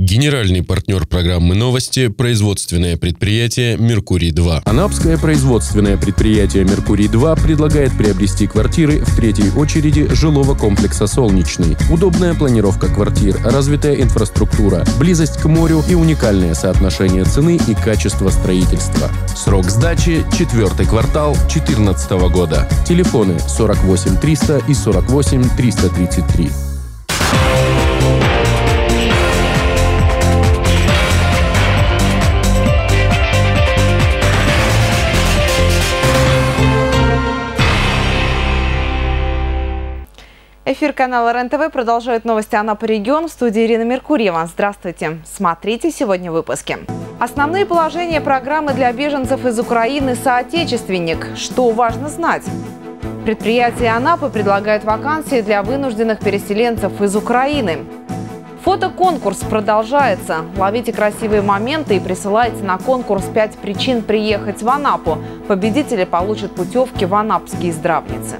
Генеральный партнер программы «Новости» – производственное предприятие «Меркурий-2». Анапское производственное предприятие «Меркурий-2» предлагает приобрести квартиры в третьей очереди жилого комплекса «Солнечный». Удобная планировка квартир, развитая инфраструктура, близость к морю и уникальное соотношение цены и качества строительства. Срок сдачи – четвертый квартал 2014 года. Телефоны 48 300 и 48 333. Эфир канала РЕН-ТВ продолжает новости Анапа регион. В студии Ирина Меркурьева. Здравствуйте. Смотрите сегодня в выпуске. Основные положения программы для беженцев из Украины «Соотечественник». Что важно знать? Предприятие Анапы предлагает вакансии для вынужденных переселенцев из Украины. Фотоконкурс продолжается. Ловите красивые моменты и присылайте на конкурс «5 причин приехать в Анапу». Победители получат путевки в анапские здравницы.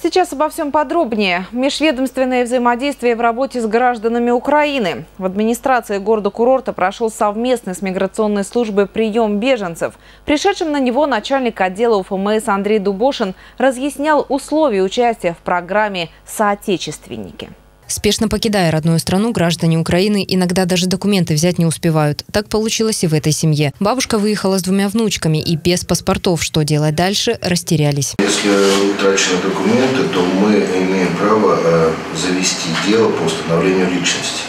Сейчас обо всем подробнее. Межведомственное взаимодействие в работе с гражданами Украины. В администрации города-курорта прошел совместный с миграционной службой прием беженцев. Пришедшим на него начальник отдела УФМС Андрей Дубошин разъяснял условия участия в программе «Соотечественники». Спешно покидая родную страну, граждане Украины иногда даже документы взять не успевают. Так получилось и в этой семье. Бабушка выехала с двумя внучками и без паспортов. Что делать дальше, растерялись. Если утрачены документы, то мы имеем право э, завести дело по установлению личности.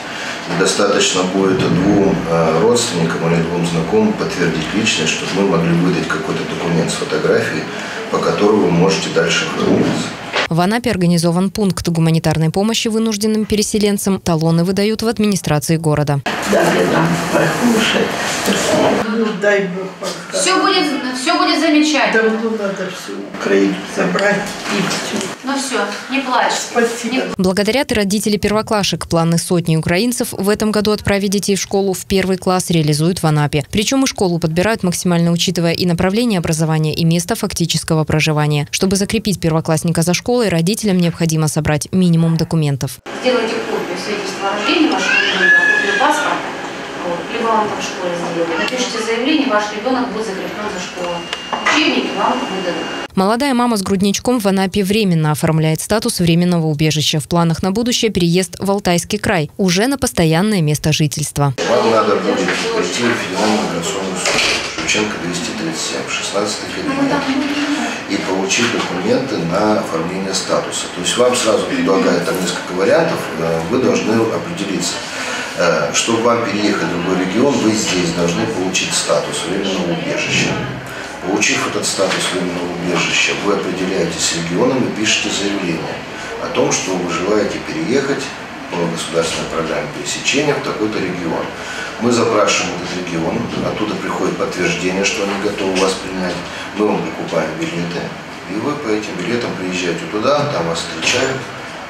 Достаточно будет двум э, родственникам или двум знакомым подтвердить личность, чтобы мы могли выдать какой-то документ с фотографией, по которому вы можете дальше оформиться. В Анапе организован пункт гуманитарной помощи вынужденным переселенцам. Талоны выдают в администрации города. Дали нам покушать. Ну, дай Бог пока. Все будет, все будет замечательно. Давно надо всю Украину забрать и все. Ну все, не плачь. Спасибо. Не- Благодарят и родители первоклашек. Планы сотни украинцев в этом году отправить детей в школу в первый класс реализуют в Анапе. Причем и школу подбирают максимально учитывая и направление образования, и место фактического проживания. Чтобы закрепить первоклассника за школой, родителям необходимо собрать минимум документов. Сделайте копию свидетельства о рождении вашего ребенка, паспорта, вот, либо вам там в школе сделают. Напишите заявление, ваш ребенок будет закреплен за школой. Учебники вам выдадут. Молодая мама с грудничком в Анапе временно оформляет статус временного убежища. В планах на будущее переезд в Алтайский край, уже на постоянное место жительства. Вам надо будет прийти в Федеральную миграционную службу Шевченко 237, 16 кабинет и получить документы на оформление статуса. То есть вам сразу предлагают там несколько вариантов, э, вы должны определиться. Э, Чтобы вам переехать в другой регион, вы здесь должны получить статус временного убежища. Получив этот статус временного убежища, вы определяетесь с регионом и пишете заявление о том, что вы желаете переехать по государственной программе пересечения в такой-то регион. Мы запрашиваем этот регион, оттуда приходит подтверждение, что они готовы вас принять. Мы вам покупаем билеты, и вы по этим билетам приезжаете туда, там вас встречают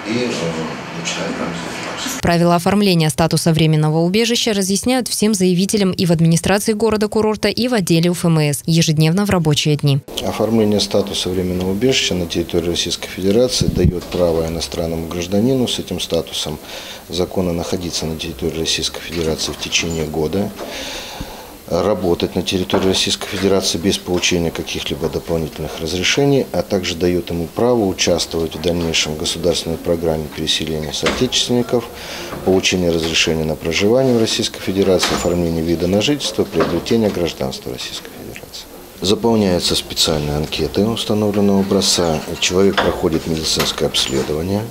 и э, начинают заниматься. Правила оформления статуса временного убежища разъясняют всем заявителям и в администрации города-курорта, и в отделе УФМС ежедневно в рабочие дни. Оформление статуса временного убежища на территории Российской Федерации дает право иностранному гражданину с этим статусом закона находиться на территории Российской Федерации в течение года, работать на территории Российской Федерации без получения каких-либо дополнительных разрешений, а также дает ему право участвовать в дальнейшем государственной программе переселения соотечественников, получения разрешения на проживание в Российской Федерации, оформления вида на жительство, приобретения гражданства Российской Федерации. Заполняются специальные анкеты установленного образца. Человек проходит медицинское обследование.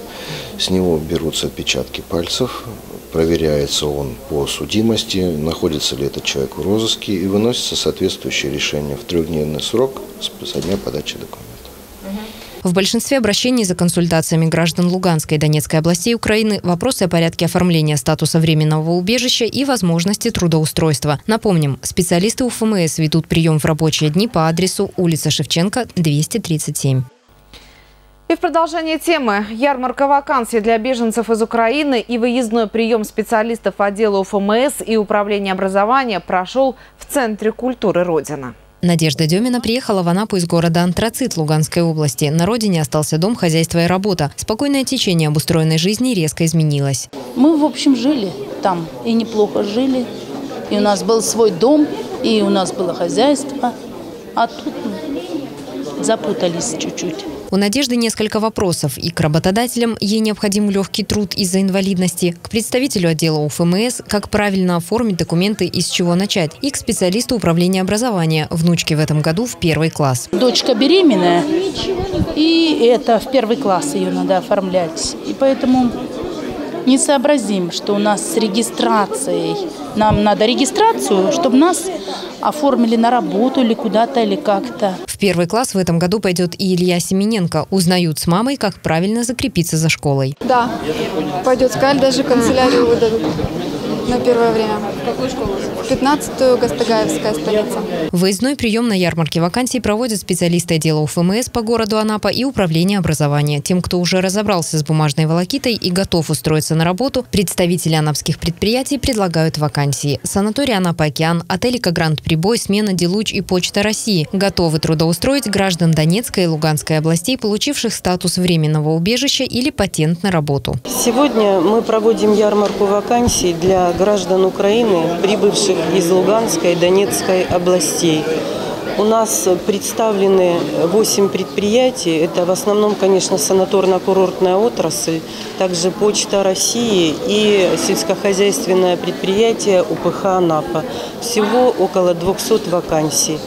С него берутся отпечатки пальцев, проверяется он по судимости, находится ли этот человек в розыске и выносится соответствующее решение в трехдневный срок со дня подачи документов. В большинстве обращений за консультациями граждан Луганской и Донецкой областей Украины вопросы о порядке оформления статуса временного убежища и возможности трудоустройства. Напомним, специалисты УФМС ведут прием в рабочие дни по адресу улица Шевченко, 237. И в продолжение темы ярмарка вакансий для беженцев из Украины и выездной прием специалистов отдела УФМС и управления образования прошел в Центре культуры Родина. Надежда Демина приехала в Анапу из города Антрацит Луганской области. На родине остался дом, хозяйство и работа. Спокойное течение обустроенной жизни резко изменилось. Мы, в общем, жили. там и неплохо жили. И у нас был свой дом, и у нас было хозяйство. А тут запутались чуть-чуть. У Надежды несколько вопросов, и к работодателям ей необходим легкий труд из-за инвалидности, к представителю отдела УФМС, как правильно оформить документы и с чего начать, и к специалисту управления образования, внучке в этом году в первый класс. Дочка беременная, и это в первый класс ее надо оформлять. И поэтому не сообразим, что у нас с регистрацией. Нам надо регистрацию, чтобы нас оформили на работу или куда-то, или как-то. В первый класс в этом году пойдет и Илья Семененко. Узнают с мамой, как правильно закрепиться за школой. Да, пойдет сказали, даже канцелярию выдадут на первое время. В какую школу? В 15-ю Гастагаевская столица. Выездной прием на ярмарке вакансий проводят специалисты отдела УФМС по городу Анапа и Управления образования. Тем, кто уже разобрался с бумажной волокитой и готов устроиться на работу, представители анапских предприятий предлагают вакансии. Санаторий Анапа-Океан, отель Гранд Прибой, смена Делуч и Почта России готовы трудоустроить граждан Донецкой и Луганской областей, получивших статус временного убежища или патент на работу. Сегодня мы проводим ярмарку вакансий для граждан Украины, прибывших из Луганской и Донецкой областей. У нас представлены 8 предприятий. Это в основном, конечно, санаторно-курортная отрасль, также Почта России и сельскохозяйственное предприятие УПХ «Анапа». Всего около 200 вакансий.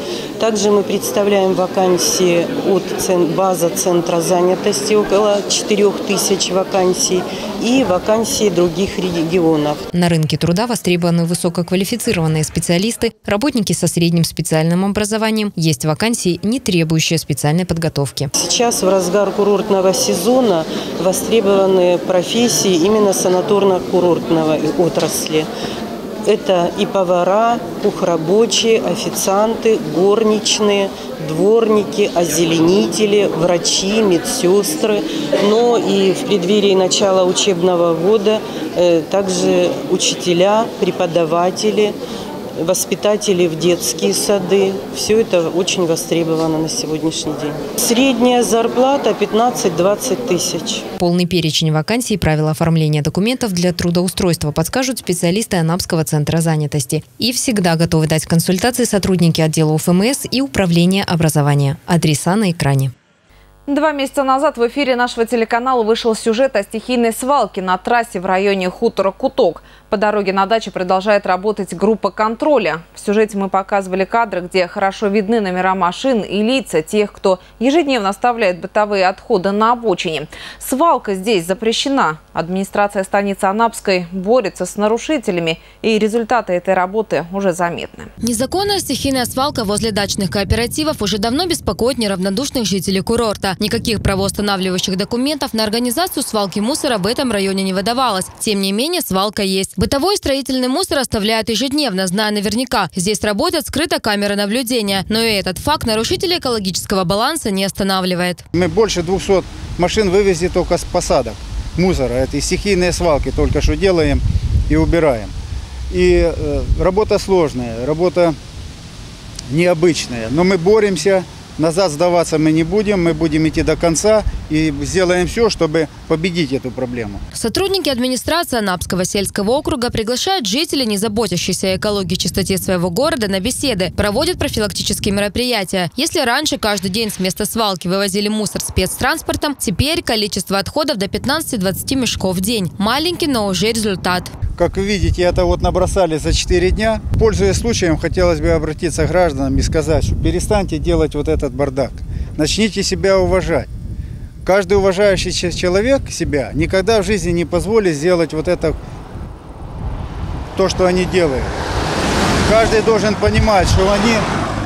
Также мы представляем вакансии от база Центра занятости, около 4000 вакансий, и вакансии других регионов. На рынке труда востребованы высококвалифицированные специалисты, работники со средним специальным образованием. Есть вакансии, не требующие специальной подготовки. Сейчас в разгар курортного сезона востребованы профессии именно санаторно-курортного отрасли. Это и повара, кухрабочие, официанты, горничные, дворники, озеленители, врачи, медсестры. Но и в преддверии начала учебного года э, также учителя, преподаватели – воспитатели в детские сады. Все это очень востребовано на сегодняшний день. Средняя зарплата 15-20 тысяч. Полный перечень вакансий и правила оформления документов для трудоустройства подскажут специалисты Анапского центра занятости. И всегда готовы дать консультации сотрудники отдела УФМС и управления образования. Адреса на экране. Два месяца назад в эфире нашего телеканала вышел сюжет о стихийной свалке на трассе в районе хутора Куток. По дороге на даче продолжает работать группа контроля. В сюжете мы показывали кадры, где хорошо видны номера машин и лица тех, кто ежедневно оставляет бытовые отходы на обочине. Свалка здесь запрещена. Администрация станицы Анапской борется с нарушителями, и результаты этой работы уже заметны. Незаконная стихийная свалка возле дачных кооперативов уже давно беспокоит неравнодушных жителей курорта. Никаких правоустанавливающих документов на организацию свалки мусора в этом районе не выдавалось. Тем не менее, свалка есть. Бытовой строительный мусор оставляют ежедневно, зная наверняка. Здесь работает скрытая камера наблюдения. Но и этот факт нарушителей экологического баланса не останавливает. Мы больше 200 машин вывезли только с посадок мусора. Это стихийные свалки только что делаем и убираем. И э, работа сложная, работа необычная. Но мы боремся Назад сдаваться мы не будем, мы будем идти до конца и сделаем все, чтобы победить эту проблему. Сотрудники администрации Анапского сельского округа приглашают жителей, не заботящихся о экологии и чистоте своего города, на беседы, проводят профилактические мероприятия. Если раньше каждый день с места свалки вывозили мусор спецтранспортом, теперь количество отходов до 15-20 мешков в день. Маленький, но уже результат. Как вы видите, это вот набросали за 4 дня. Пользуясь случаем, хотелось бы обратиться к гражданам и сказать, что перестаньте делать вот этот бардак. Начните себя уважать. Каждый уважающий человек себя никогда в жизни не позволит сделать вот это, то, что они делают. Каждый должен понимать, что они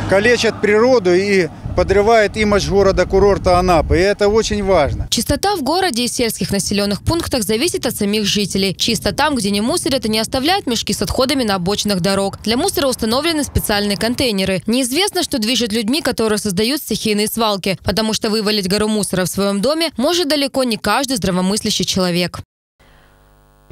калечат природу и подрывает имидж города-курорта Анапы. И это очень важно. Чистота в городе и сельских населенных пунктах зависит от самих жителей. Чисто там, где не мусорят и не оставляют мешки с отходами на обочинах дорог. Для мусора установлены специальные контейнеры. Неизвестно, что движет людьми, которые создают стихийные свалки, потому что вывалить гору мусора в своем доме может далеко не каждый здравомыслящий человек.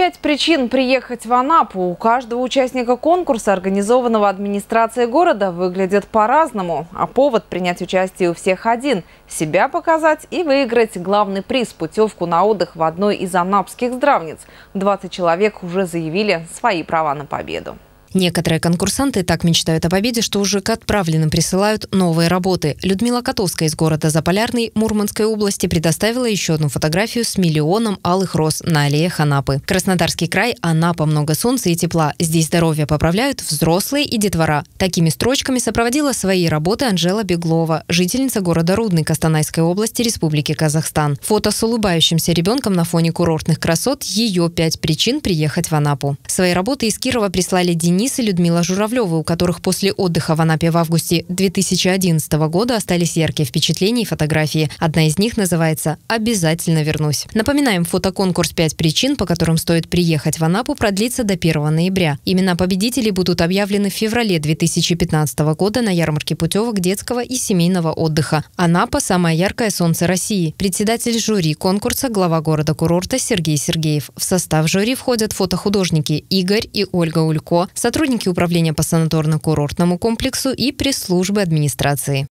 Пять причин приехать в Анапу. У каждого участника конкурса, организованного администрацией города, выглядит по-разному. А повод принять участие у всех один – себя показать и выиграть главный приз – путевку на отдых в одной из анапских здравниц. 20 человек уже заявили свои права на победу. Некоторые конкурсанты так мечтают о победе, что уже к отправленным присылают новые работы. Людмила Котовская из города Заполярный Мурманской области предоставила еще одну фотографию с миллионом алых роз на аллеях Анапы. Краснодарский край, Анапа, много солнца и тепла. Здесь здоровье поправляют взрослые и детвора. Такими строчками сопроводила свои работы Анжела Беглова, жительница города Рудный Костанайской области Республики Казахстан. Фото с улыбающимся ребенком на фоне курортных красот – ее пять причин приехать в Анапу. Свои работы из Кирова прислали Денис Денис и Людмила Журавлевы, у которых после отдыха в Анапе в августе 2011 года остались яркие впечатления и фотографии. Одна из них называется «Обязательно вернусь». Напоминаем, фотоконкурс «Пять причин, по которым стоит приехать в Анапу» продлится до 1 ноября. Имена победителей будут объявлены в феврале 2015 года на ярмарке путевок детского и семейного отдыха. Анапа – самое яркое солнце России. Председатель жюри конкурса, глава города-курорта Сергей Сергеев. В состав жюри входят фотохудожники Игорь и Ольга Улько, сотрудники управления по санаторно-курортному комплексу и пресс-службы администрации.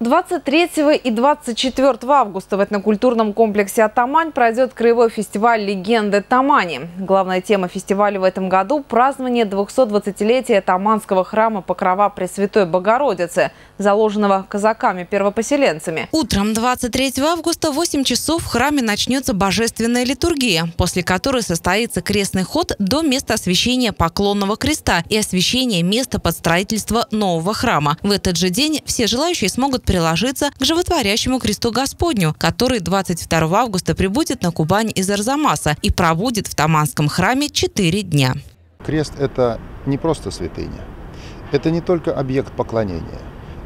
23 и 24 августа в этнокультурном комплексе «Атамань» пройдет краевой фестиваль «Легенды Тамани». Главная тема фестиваля в этом году – празднование 220-летия Таманского храма Покрова Пресвятой Богородицы, заложенного казаками-первопоселенцами. Утром 23 августа в 8 часов в храме начнется божественная литургия, после которой состоится крестный ход до места освящения поклонного креста и освящения места под строительство нового храма. В этот же день все желающие смогут приложиться к животворящему кресту Господню, который 22 августа прибудет на Кубань из Арзамаса и пробудет в Таманском храме 4 дня. Крест – это не просто святыня. Это не только объект поклонения.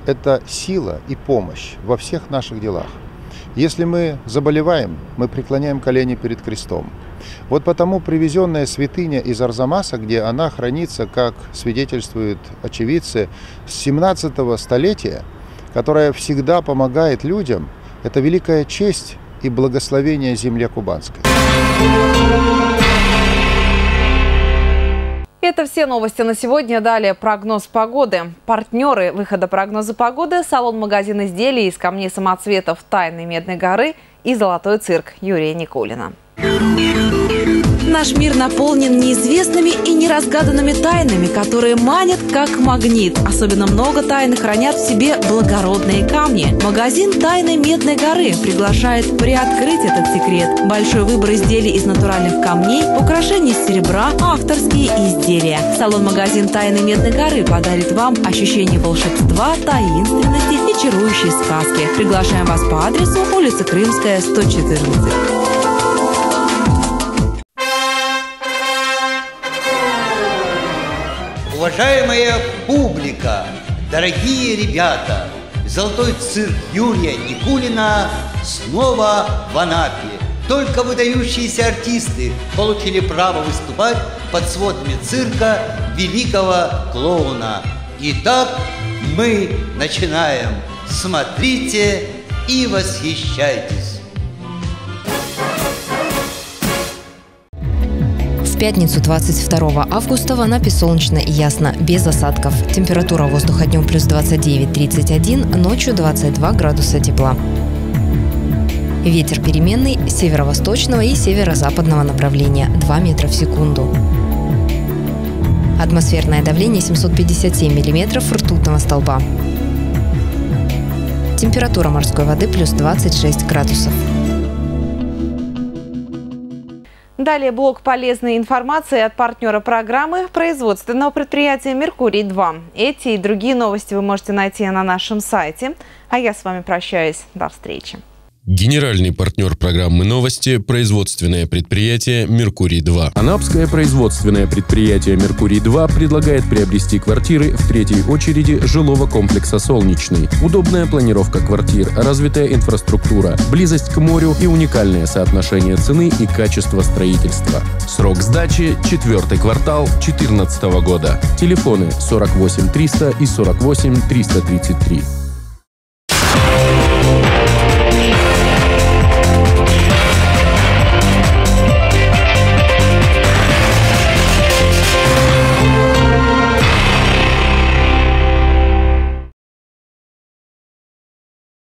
Это сила и помощь во всех наших делах. Если мы заболеваем, мы преклоняем колени перед крестом. Вот потому привезенная святыня из Арзамаса, где она хранится, как свидетельствуют очевидцы, с 17 столетия – которая всегда помогает людям, это великая честь и благословение земле Кубанской. Это все новости на сегодня. Далее прогноз погоды. Партнеры выхода прогноза погоды – салон-магазин изделий из камней самоцветов «Тайны Медной горы» и «Золотой цирк» Юрия Никулина. Наш мир наполнен неизвестными и неразгаданными тайнами, которые манят как магнит. Особенно много тайн хранят в себе благородные камни. Магазин «Тайны Медной горы» приглашает приоткрыть этот секрет. Большой выбор изделий из натуральных камней, украшений из серебра, авторские изделия. Салон-магазин «Тайны Медной горы» подарит вам ощущение волшебства, таинственности и чарующей сказки. Приглашаем вас по адресу улица Крымская, 114. Уважаемая публика, дорогие ребята, Золотой цирк Юрия Никулина снова в Анапе. Только выдающиеся артисты получили право выступать под сводами цирка великого клоуна. Итак, мы начинаем. Смотрите и восхищайтесь. В пятницу 22 августа в Анапе солнечно и ясно, без осадков. Температура воздуха днем плюс 29-31, ночью 22 градуса тепла. Ветер переменный северо-восточного и северо-западного направления 2 метра в секунду. Атмосферное давление 757 миллиметров ртутного столба. Температура морской воды плюс 26 градусов. Далее блок полезной информации от партнера программы производственного предприятия «Меркурий-2». Эти и другие новости вы можете найти на нашем сайте. А я с вами прощаюсь. До встречи. Генеральный партнер программы «Новости» – производственное предприятие «Меркурий-2». Анапское производственное предприятие «Меркурий-2» предлагает приобрести квартиры в третьей очереди жилого комплекса «Солнечный». Удобная планировка квартир, развитая инфраструктура, близость к морю и уникальное соотношение цены и качества строительства. Срок сдачи – четвертый квартал 2014 года. Телефоны 48 300 и 48 333.